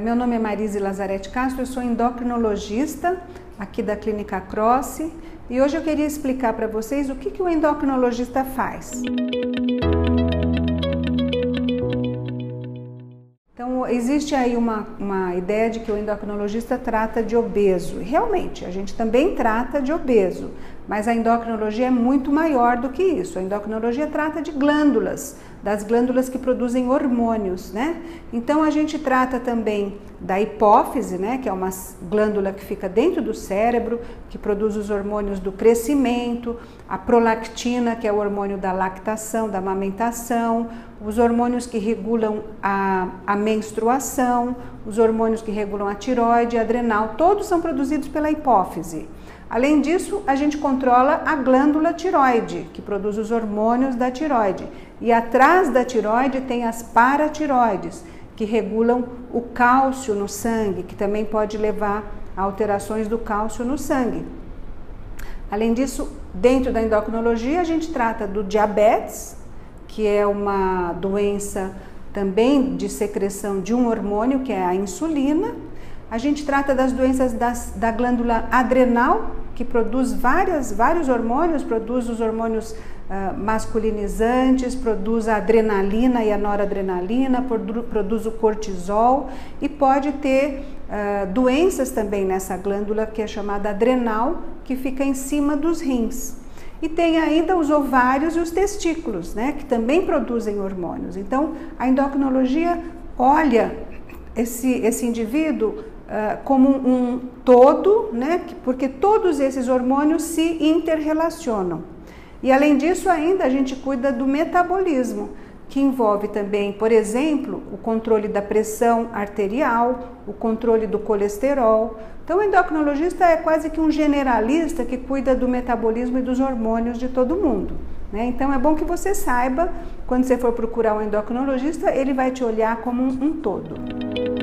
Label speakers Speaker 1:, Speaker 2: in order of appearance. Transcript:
Speaker 1: meu nome é Marise Lazarete Castro, eu sou endocrinologista aqui da Clínica Cross e hoje eu queria explicar para vocês o que, que o endocrinologista faz. Então, existe aí uma, uma ideia de que o endocrinologista trata de obeso. Realmente, a gente também trata de obeso, mas a endocrinologia é muito maior do que isso. A endocrinologia trata de glândulas, das glândulas que produzem hormônios, né? Então a gente trata também da hipófise, né, que é uma glândula que fica dentro do cérebro, que produz os hormônios do crescimento, a prolactina, que é o hormônio da lactação, da amamentação, os hormônios que regulam a, a menstruação, os hormônios que regulam a tiroide, a adrenal, todos são produzidos pela hipófise. Além disso, a gente controla a glândula tiroide, que produz os hormônios da tiroide. E atrás da tiroide tem as paratiroides, que regulam o cálcio no sangue, que também pode levar a alterações do cálcio no sangue. Além disso, dentro da endocrinologia, a gente trata do diabetes, que é uma doença também de secreção de um hormônio, que é a insulina. A gente trata das doenças das, da glândula adrenal, que produz várias, vários hormônios, produz os hormônios uh, masculinizantes, produz a adrenalina e a noradrenalina, produ, produz o cortisol e pode ter uh, doenças também nessa glândula que é chamada adrenal, que fica em cima dos rins. E tem ainda os ovários e os testículos, né, que também produzem hormônios. Então, a endocrinologia olha esse, esse indivíduo uh, como um todo, né, porque todos esses hormônios se interrelacionam. E além disso, ainda a gente cuida do metabolismo, que envolve também, por exemplo, o controle da pressão arterial, o controle do colesterol. Então, o endocrinologista é quase que um generalista que cuida do metabolismo e dos hormônios de todo mundo. Né? Então, é bom que você saiba, quando você for procurar um endocrinologista, ele vai te olhar como um, um todo.